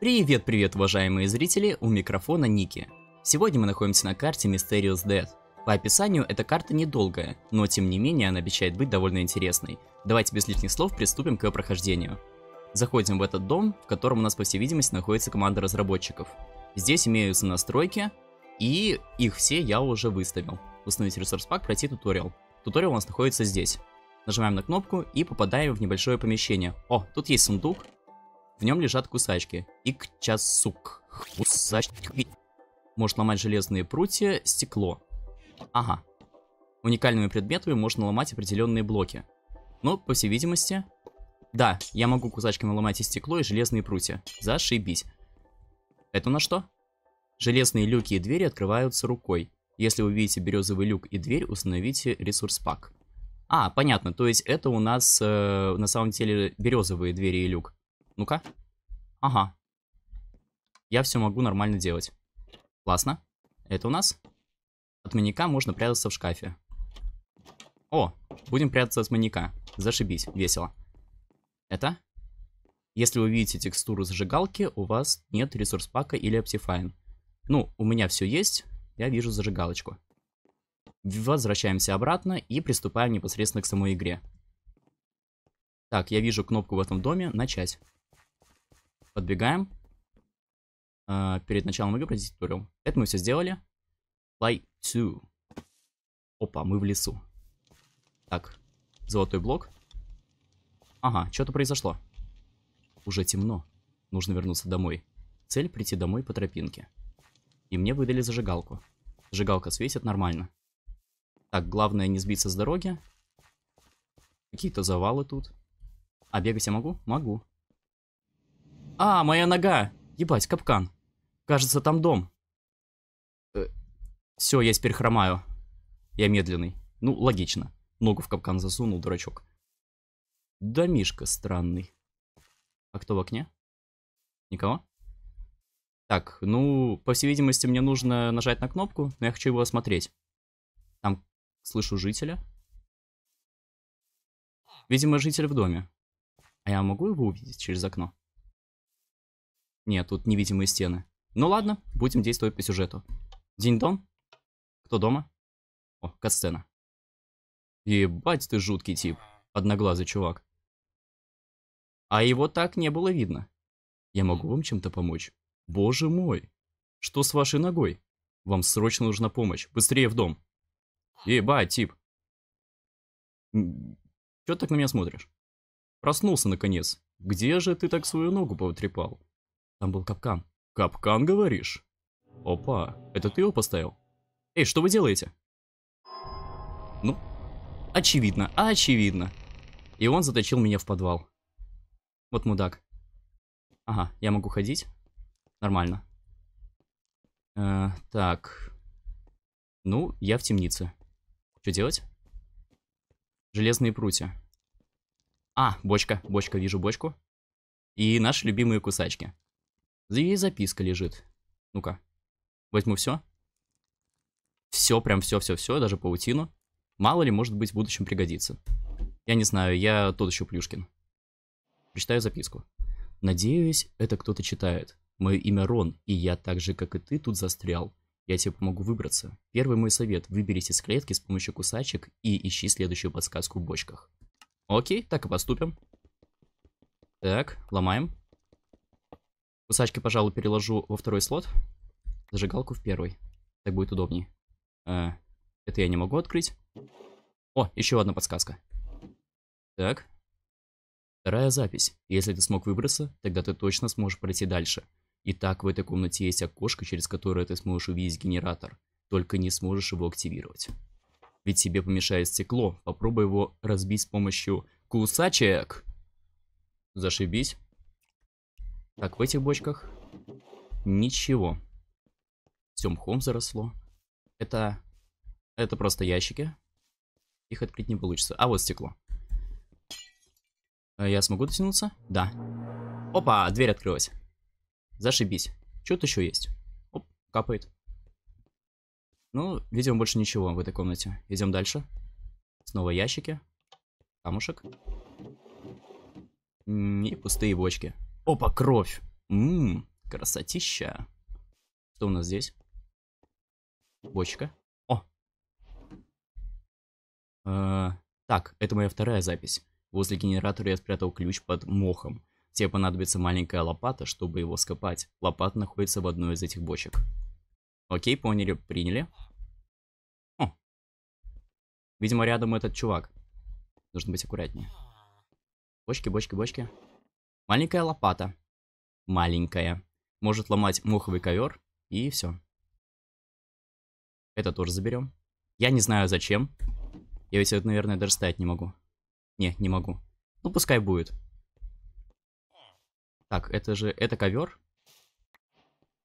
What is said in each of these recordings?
Привет-привет, уважаемые зрители, у микрофона Ники. Сегодня мы находимся на карте Mysterious Death. По описанию эта карта недолгая, но тем не менее она обещает быть довольно интересной. Давайте без лишних слов приступим к ее прохождению. Заходим в этот дом, в котором у нас по всей видимости находится команда разработчиков. Здесь имеются настройки, и их все я уже выставил. Установить ресурс пак, пройти туториал. Туториал у нас находится здесь. Нажимаем на кнопку и попадаем в небольшое помещение. О, тут есть сундук. В нем лежат кусачки. Икчасук. Кусачки. Может ломать железные прутья, стекло. Ага. Уникальными предметами можно ломать определенные блоки. Но, по всей видимости... Да, я могу кусачками ломать и стекло, и железные прутья. Зашибись. Это на что? Железные люки и двери открываются рукой. Если вы видите березовый люк и дверь, установите ресурс пак. А, понятно, то есть это у нас э, на самом деле березовые двери и люк. Ну-ка. Ага. Я все могу нормально делать. Классно. Это у нас? От маньяка можно прятаться в шкафе. О, будем прятаться от маньяка. Зашибись, весело. Это? Если вы видите текстуру зажигалки, у вас нет ресурс пака или Optifine. Ну, у меня все есть, я вижу зажигалочку. Возвращаемся обратно и приступаем непосредственно к самой игре. Так, я вижу кнопку в этом доме «Начать». Подбегаем. А, перед началом игры пройти туториал. Это мы все сделали. Fly 2. Опа, мы в лесу. Так, золотой блок. Ага, что-то произошло. Уже темно. Нужно вернуться домой. Цель прийти домой по тропинке. И мне выдали зажигалку. Зажигалка светит нормально. Так, главное не сбиться с дороги. Какие-то завалы тут. А бегать я могу? Могу. А, моя нога! Ебать, капкан. Кажется, там дом. Э, все, я теперь хромаю. Я медленный. Ну, логично. Ногу в капкан засунул, дурачок. Домишка странный. А кто в окне? Никого? Так, ну, по всей видимости, мне нужно нажать на кнопку, но я хочу его осмотреть. Там Слышу жителя. Видимо, житель в доме. А я могу его увидеть через окно? Нет, тут невидимые стены. Ну ладно, будем действовать по сюжету. День-дон? Кто дома? О, катсцена. Ебать ты жуткий тип. Одноглазый чувак. А его так не было видно. Я могу вам чем-то помочь? Боже мой. Что с вашей ногой? Вам срочно нужна помощь. Быстрее в дом. Ебать, тип. Чё ты так на меня смотришь? Проснулся наконец. Где же ты так свою ногу повтрепал? Там был капкан. Капкан, говоришь? Опа, это ты его поставил? Эй, что вы делаете? Ну, очевидно, очевидно. И он заточил меня в подвал. Вот мудак. Ага, я могу ходить? Нормально. Э, так. Ну, я в темнице. Что делать? Железные прутья. А, бочка. Бочка, вижу бочку. И наши любимые кусачки. Здесь записка лежит. Ну-ка. Возьму все. Все, прям все-все-все, даже паутину. Мало ли, может быть, в будущем пригодится. Я не знаю, я тот еще Плюшкин. Прочитаю записку. Надеюсь, это кто-то читает. Мое имя Рон, и я так же, как и ты, тут застрял. Я тебе помогу выбраться. Первый мой совет. Выберись из клетки с помощью кусачек и ищи следующую подсказку в бочках. Окей, так и поступим. Так, ломаем. Кусачки, пожалуй, переложу во второй слот. Зажигалку в первый. Так будет удобнее. А, это я не могу открыть. О, еще одна подсказка. Так. Вторая запись. Если ты смог выбраться, тогда ты точно сможешь пройти дальше. Итак, в этой комнате есть окошко, через которое ты сможешь увидеть генератор, только не сможешь его активировать. Ведь тебе помешает стекло, попробуй его разбить с помощью кусачек. Зашибись. Так, в этих бочках ничего. Все мхом заросло. Это... Это просто ящики. Их открыть не получится. А вот стекло. А я смогу дотянуться? Да. Опа, дверь открылась. Зашибись. Что-то еще есть. Оп, капает. Ну, видимо, больше ничего в этой комнате. Идем дальше. Снова ящики. Камушек. И пустые бочки. Опа, кровь. Ммм, Красотища. Что у нас здесь? Бочка. О! Э, так, это моя вторая запись. Возле генератора я спрятал ключ под мохом. Тебе понадобится маленькая лопата, чтобы его скопать. Лопата находится в одной из этих бочек. Окей, поняли, приняли. О. Видимо, рядом этот чувак. Нужно быть аккуратнее. Бочки, бочки, бочки. Маленькая лопата. Маленькая. Может ломать моховый ковер. И все. Это тоже заберем. Я не знаю зачем. Я ведь это, наверное, даже ставить не могу. Не, не могу. Ну, пускай будет. Так, это же... Это ковер?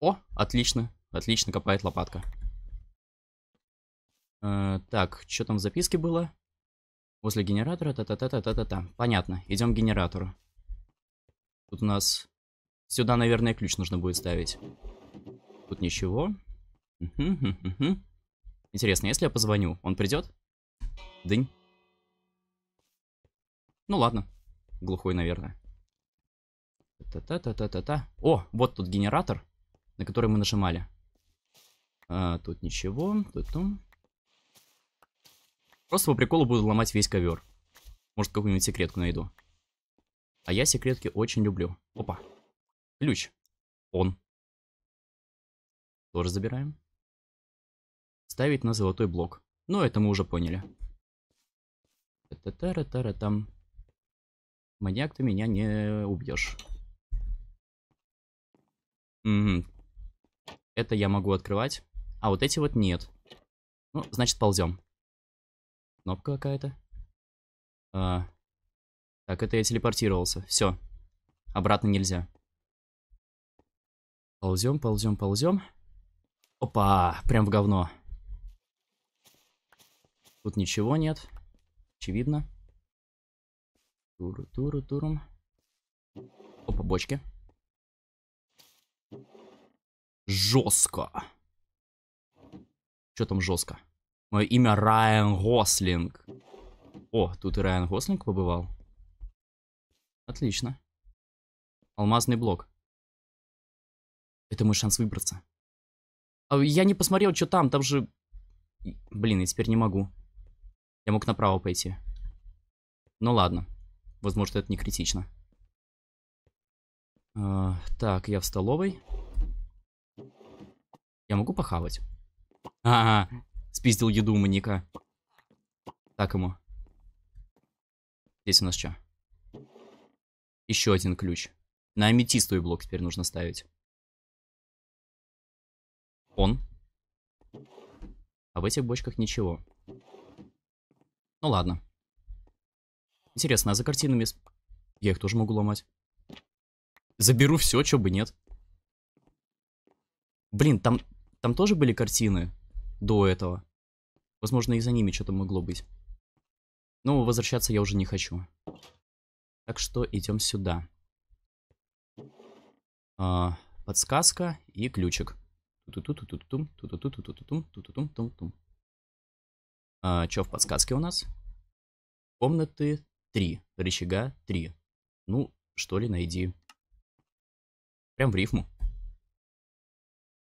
О, отлично. Отлично копает лопатка. Э, так, что там в записке было? Возле генератора, та-та-та-та-та-та. Понятно, идем к генератору. Тут у нас... Сюда, наверное, ключ нужно будет ставить. Тут ничего. Интересно, если я позвоню, он придет? Дынь. Ну ладно. Глухой, наверное. Та-та-та-та-та-та. О, вот тут генератор, на который мы нажимали. А, тут ничего. Тут -тум. Просто по приколу буду ломать весь ковер. Может, какую-нибудь секретку найду. А я секретки очень люблю. Опа. Ключ. Он. Тоже забираем. Ставить на золотой блок. Ну, это мы уже поняли. Та-та-та-та-та-там. Маньяк, ты меня не убьешь. Угу. Это я могу открывать. А вот эти вот нет. Ну, значит, ползем. Кнопка какая-то. А, так, это я телепортировался. Все. Обратно нельзя. Ползем, ползем, ползем. Опа, прям в говно. Тут ничего нет. Очевидно. Туру, туру, турум. Опа, бочки. Жестко. Что там жестко? Мое имя Райан Гослинг. О, тут и Райан Гослинг побывал. Отлично. Алмазный блок. Это мой шанс выбраться. А я не посмотрел, что там. Там же... Блин, я теперь не могу. Я мог направо пойти. Ну ладно. Возможно, это не критично. А, так, я в столовой. Я могу похавать? Ага, спиздил еду у маньяка. Так ему. Здесь у нас что? Еще один ключ. На аметистовый блок теперь нужно ставить. Он. А в этих бочках ничего. Ну ладно. Интересно, а за картинами... Я их тоже могу ломать. Заберу все, что бы нет. Блин, там, там тоже были картины до этого. Возможно, и за ними что-то могло быть. Но возвращаться я уже не хочу. Так что идем сюда. А, подсказка и ключик. А, что в подсказке у нас? Комнаты 3, рычага 3. Ну, что ли, найди. Прям в рифму.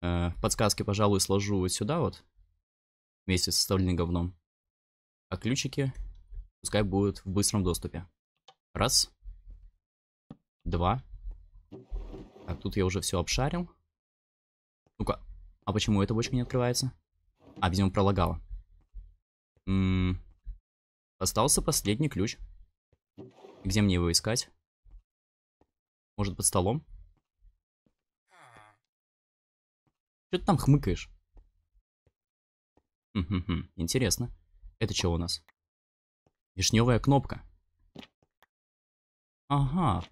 Э, подсказки, пожалуй, сложу вот сюда вот. Вместе с составленным говном. А ключики пускай будут в быстром доступе. Раз. Два. Так, тут я уже все обшарил. Ну-ка, а почему эта бочка не открывается? А, видимо, пролагала. М -м Остался последний ключ. Где мне его искать? Может, под столом? Что ты там хмыкаешь? Интересно. Это что у нас? Вишневая кнопка. Ага.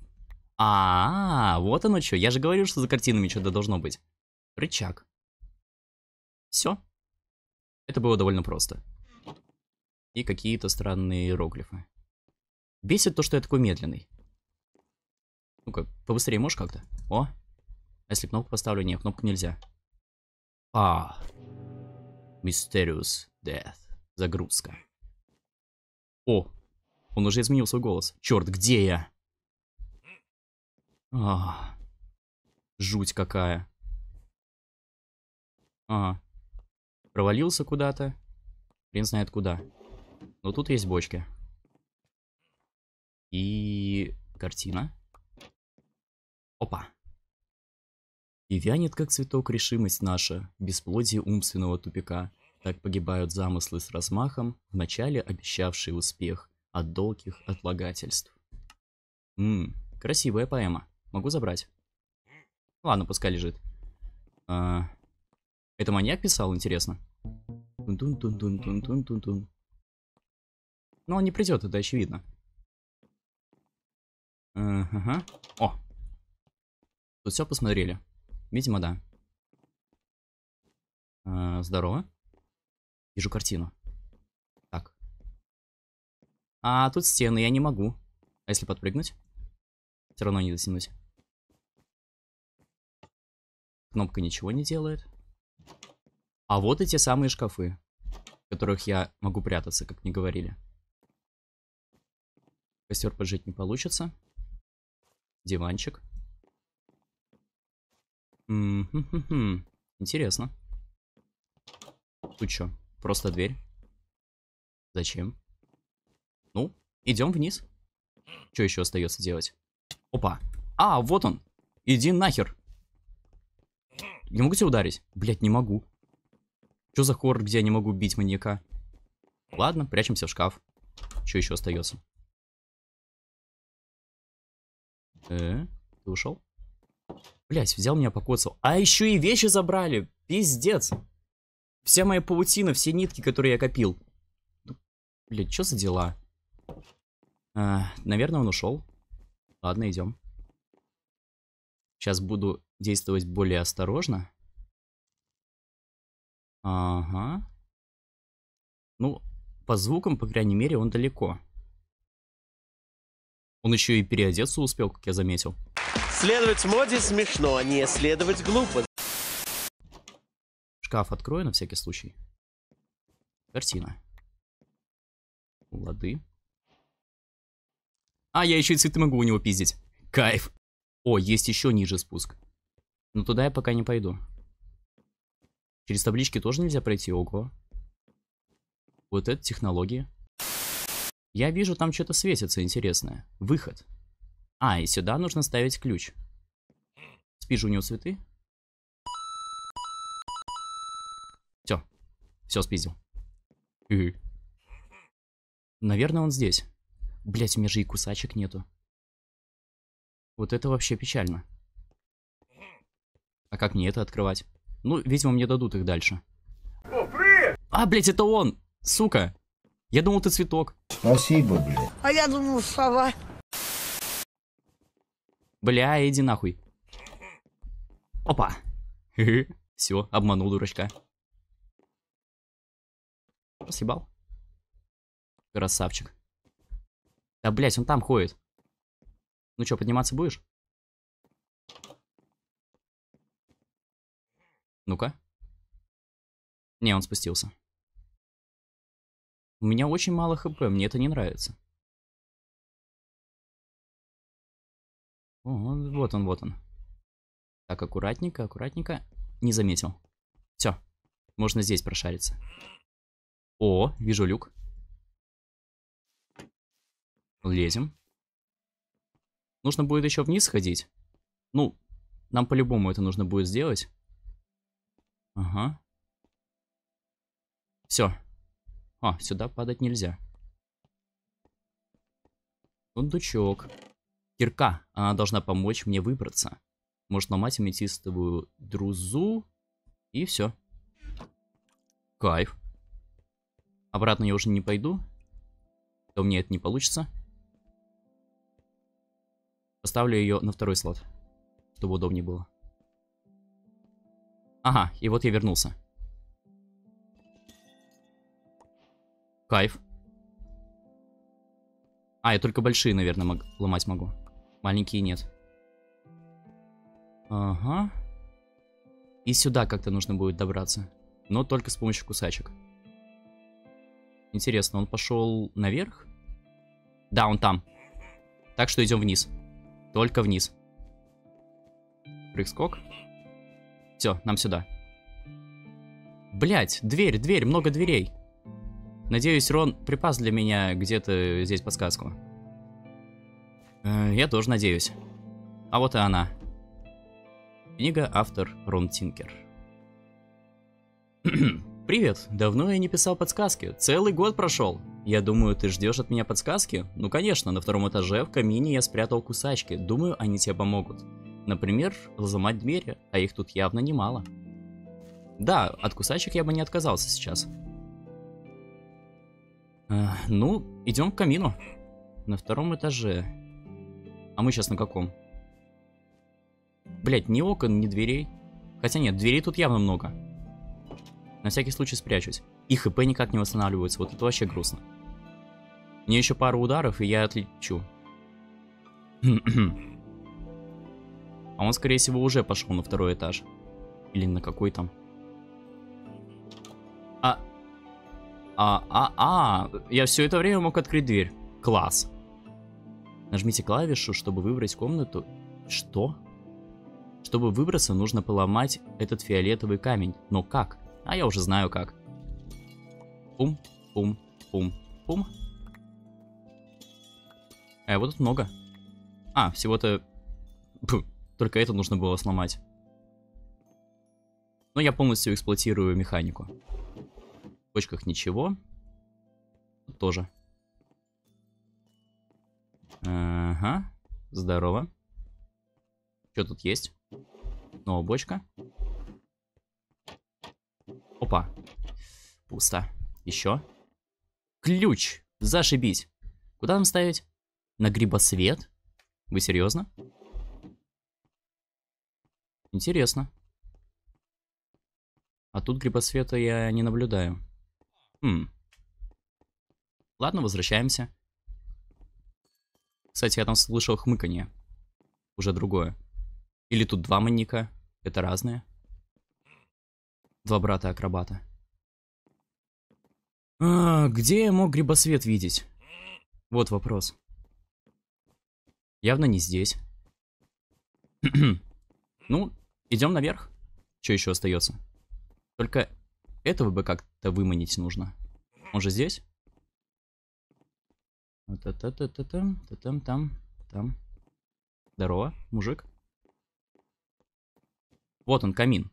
А, -а, а, вот оно что. Я же говорил, что за картинами что-то должно быть. Рычаг. Все. Это было довольно просто и какие-то странные иероглифы. Бесит то, что я такой медленный. Ну-ка, побыстрее можешь как-то? О! Если кнопку поставлю? Нет, кнопку нельзя. А. Mysterious Death. Загрузка. О! Он уже изменил свой голос. Черт, где я? А. Жуть какая. Ага. Провалился куда-то. Хрен знает куда. Но тут есть бочки. И... картина. Опа. И вянет, как цветок, решимость наша, бесплодие умственного тупика. Так погибают замыслы с размахом, вначале обещавшие успех от долгих отлагательств. Ммм, красивая поэма. Могу забрать. Ладно, пускай лежит. А, это маньяк писал, интересно? Тун-тун-тун-тун-тун-тун-тун. Но он не придет, это очевидно. Ага. О! Тут все посмотрели. Видимо, да. А, здорово. Вижу картину. Так. А, тут стены, я не могу. А если подпрыгнуть? Все равно не дотянуть. Кнопка ничего не делает. А вот и те самые шкафы, в которых я могу прятаться, как мне говорили. Костер поджечь не получится. Диванчик. М -м -м -м. Интересно. Тут что? Просто дверь? Зачем? Ну, идем вниз. Что еще остается делать? Опа. А, вот он. Иди нахер. Не могу тебя ударить? Блять, не могу. Что за хоррор, где я не могу бить маньяка? Ладно, прячемся в шкаф. Что еще остается? Э, ты ушел? Блять, взял меня покоцал. А еще и вещи забрали. Пиздец. Вся моя паутина, все нитки, которые я копил. Блять, что за дела? А, наверное, он ушел. Ладно, идем. Сейчас буду действовать более осторожно. Ага. Ну, по звукам, по крайней мере, он далеко. Он еще и переодеться успел, как я заметил. Следовать моде смешно, а не следовать глупо. Шкаф открою на всякий случай. Картина. Лады. А, я еще и цветы могу у него пиздить. Кайф. О, есть еще ниже спуск. Но туда я пока не пойду. Через таблички тоже нельзя пройти, ого. Вот это технология. Я вижу, там что-то светится интересное. Выход. А, и сюда нужно ставить ключ. Спижу у него цветы. Все. Все спиздил. Наверное, он здесь. Блять, у меня же и кусачек нету. Вот это вообще печально. А как мне это открывать? Ну, видимо, мне дадут их дальше. О, привет! А, блядь, это он! Сука! Я думал, ты цветок. Спасибо, блядь. А я думал, сова. Бля, иди нахуй. Опа. Все, обманул дурачка. Съебал. Красавчик. Да, блять, он там ходит. Ну что, подниматься будешь? Ну-ка. Не, он спустился. У меня очень мало хп, мне это не нравится. О, вот он, вот он. Так, аккуратненько, аккуратненько. Не заметил. Все, можно здесь прошариться. О, вижу люк. Лезем. Нужно будет еще вниз сходить. Ну, нам по-любому это нужно будет сделать. Ага. Все. А, сюда падать нельзя. Сундучок. Кирка. Она должна помочь мне выбраться. Может ломать аметистовую друзу. И все. Кайф. Обратно я уже не пойду. То мне это не получится. Поставлю ее на второй слот. Чтобы удобнее было. Ага, и вот я вернулся. Кайф. А, я только большие, наверное, мог ломать могу. Маленькие нет. Ага. И сюда как-то нужно будет добраться. Но только с помощью кусачек. Интересно, он пошел наверх? Да, он там. Так что идем вниз. Только вниз. Прыг-скок. Все, нам сюда. Блять, дверь, дверь, много дверей. Надеюсь, Рон припас для меня где-то здесь подсказку. Э, я тоже надеюсь. А вот и она. Книга автор Рон Тинкер. Привет, давно я не писал подсказки. Целый год прошел. Я думаю, ты ждешь от меня подсказки? Ну конечно, на втором этаже в камине я спрятал кусачки. Думаю, они тебе помогут. Например, взломать двери, а их тут явно немало. Да, от кусачек я бы не отказался сейчас. Э, ну, идем к камину. На втором этаже. А мы сейчас на каком? Блять, ни окон, ни дверей. Хотя нет, дверей тут явно много. На всякий случай спрячусь. И хп никак не восстанавливаются, вот это вообще грустно. Мне еще пару ударов, и я отлечу. а он, скорее всего, уже пошел на второй этаж. Или на какой там. А... А, а, а, я все это время мог открыть дверь. Класс. Нажмите клавишу, чтобы выбрать комнату. Что? Чтобы выбраться, нужно поломать этот фиолетовый камень. Но как? А я уже знаю как. Пум, пум, пум, пум. Э, вот тут много. А, всего-то... Только это нужно было сломать. Но я полностью эксплуатирую механику. В точках ничего. Тут тоже. Ага. Здорово. Что тут есть? Снова бочка. Опа. Пусто. Еще. Ключ. Зашибись. Куда нам ставить? На грибосвет? Вы серьезно? Интересно. А тут грибосвета я не наблюдаю. Хм. Ладно, возвращаемся. Кстати, я там слышал хмыканье. Уже другое. Или тут два маньяка. Это разные. Два брата-акробата. А, где я мог грибосвет видеть? Вот вопрос. Явно не здесь. ну, идем наверх. Что еще остается? Только этого бы как-то выманить нужно. Он же здесь? Та-та-та-та-там, та-там, там, там. Здорово, мужик. Вот он, камин.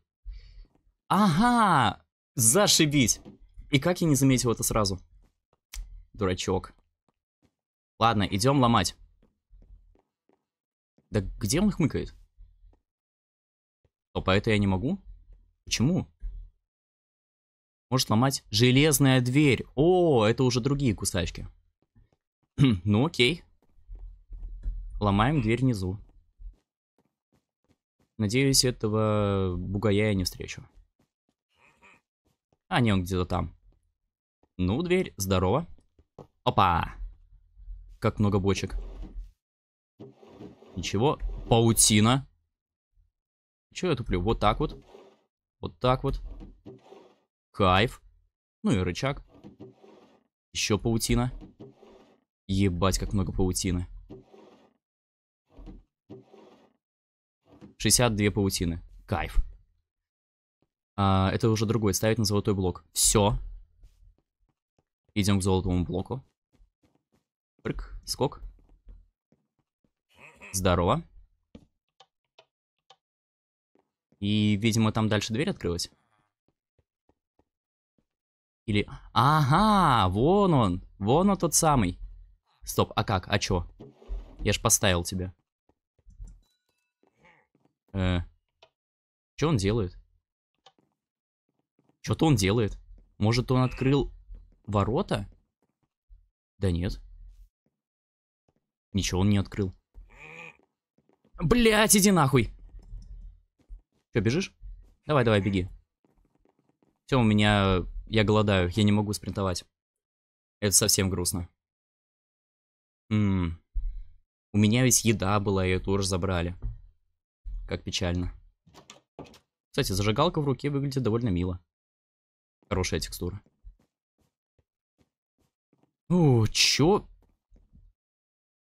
Ага! Зашибись! И как я не заметил это сразу? Дурачок. Ладно, идем ломать. Да где он Опа, это я не могу? Почему? Может ломать железная дверь. О, это уже другие кусачки. ну окей. Ломаем дверь внизу. Надеюсь, этого бугая я не встречу. А, не, он где-то там. Ну, дверь, здорово. Опа! Как много бочек. Ничего. Паутина. Че я туплю? Вот так вот. Вот так вот. Кайф. Ну и рычаг. Еще паутина. Ебать, как много паутины. 62 паутины. Кайф. А, это уже другой. Ставить на золотой блок. Все. Идем к золотому блоку. Прыг, скок. Здорово. И, видимо, там дальше дверь открылась. Или... Ага, вон он. Вон он тот самый. Стоп, а как? А чё? Я ж поставил тебя. Э, что он делает? Что-то он делает. Может, он открыл ворота? Да нет. Ничего он не открыл. Блять, иди нахуй. Че, бежишь? Давай, давай, беги. Все, у меня... Я голодаю, я не могу спринтовать. Это совсем грустно. Ммм. У меня ведь еда была, ее тоже забрали. Как печально. Кстати, зажигалка в руке выглядит довольно мило. Хорошая текстура. О, чё?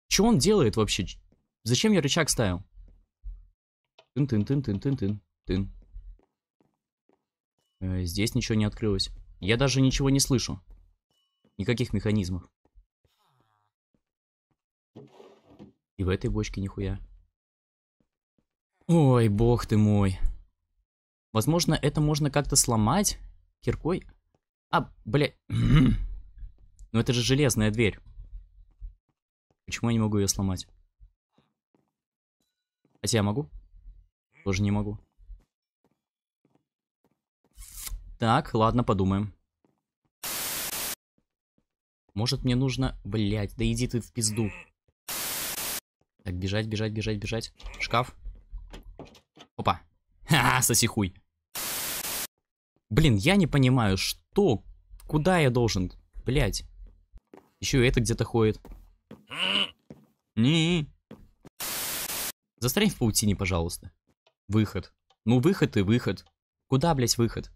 Чё он делает вообще? Зачем я рычаг ставил? Тын-тын-тын-тын-тын-тын. Э, здесь ничего не открылось. Я даже ничего не слышу. Никаких механизмов. И в этой бочке нихуя. Ой, бог ты мой. Возможно, это можно как-то сломать киркой. А, бля... Но это же железная дверь. Почему я не могу ее сломать? Хотя я могу? Тоже не могу. Так, ладно, подумаем. Может мне нужно... Блять, да иди ты в пизду. Так, бежать, бежать, бежать, бежать. Шкаф. Опа. Ха, соси хуй. Блин, я не понимаю, что... Куда я должен? Блять. Еще и это где-то ходит. Не. Застрянь в паутине, пожалуйста. Выход. Ну, выход и выход. Куда, блять, выход?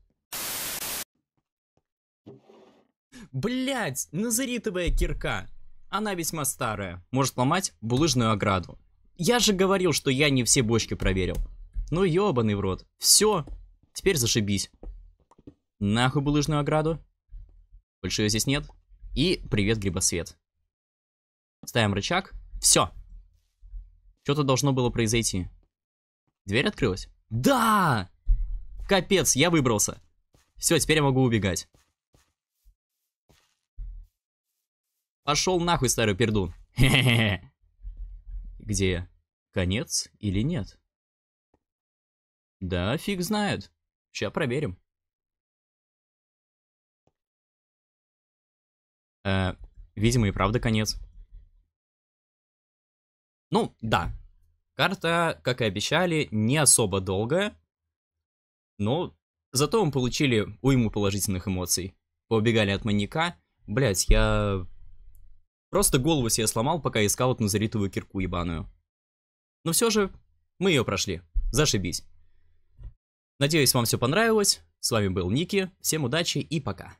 Блять, назаритовая кирка. Она весьма старая. Может ломать булыжную ограду. Я же говорил, что я не все бочки проверил. Ну ебаный в рот. Все. Теперь зашибись. Нахуй булыжную ограду. Больше ее здесь нет. И привет, грибосвет. Ставим рычаг. Все. Что-то должно было произойти. Дверь открылась? Да! Капец, я выбрался. Все, теперь я могу убегать. Пошел нахуй, старый пердун. Где? Конец или нет? Да, фиг знает. Сейчас проверим. Э, видимо, и правда конец. Ну, да. Карта, как и обещали, не особо долгая. Но зато мы получили уйму положительных эмоций. Поубегали от маньяка. Блять, я Просто голову себе сломал, пока искал эту назаритовую кирку ебаную. Но все же, мы ее прошли. Зашибись. Надеюсь, вам все понравилось. С вами был Ники. Всем удачи и пока.